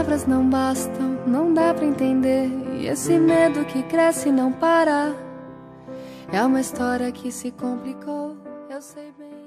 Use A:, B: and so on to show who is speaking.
A: palavras não bastam, não dá para entender. E esse medo que cresce não para. É uma história que se complicou, eu sei. bem.